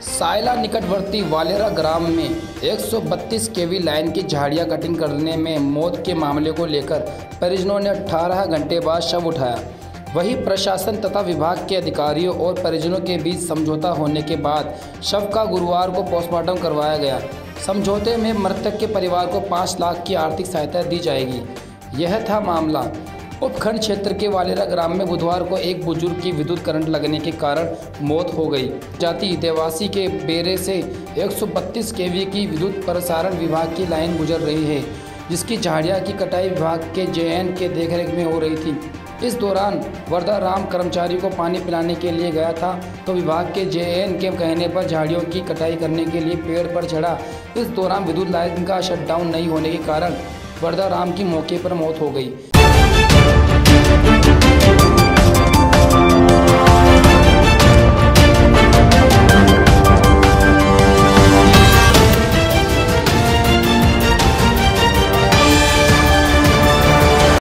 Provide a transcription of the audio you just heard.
सायला निकटवर्ती वालेरा ग्राम में 132 केवी लाइन की झाड़ियाँ कटिंग करने में मौत के मामले को लेकर परिजनों ने 18 घंटे बाद शव उठाया। वहीं प्रशासन तथा विभाग के अधिकारियों और परिजनों के बीच समझौता होने के बाद शव का गुरुवार को पोस्टमार्टम करवाया गया। समझौते में मृतक के परिवार को पाँच लाख की आर्थिक सहायता दी जाएगी। यह था मामला। उपखंड क्षेत्र के वालेरा ग्राम में बुधवार को एक बुज़ुर्ग की विद्युत करंट लगने के कारण मौत हो गई। जाति देवासी के बेरे से 132 केवी की विद्युत प्रसारण विभाग की लाइन गुजर रही है, जिसकी झाड़ियाँ की कटाई विभाग के जेएन के देखरेख में हो रही थी। इस दौरान वरदा राम कर्मचारी को पानी पिलाने के लिए गया था तो विभाग के जेएन के कहने पर झाड़ियों की कटाई करने के लिए पेड़ पर चढ़ा। इस दौरान विद्युत लाइन का शटडाउन नहीं होने के कारण वर्धा राम की मौके पर मौत हो गई। Thank you.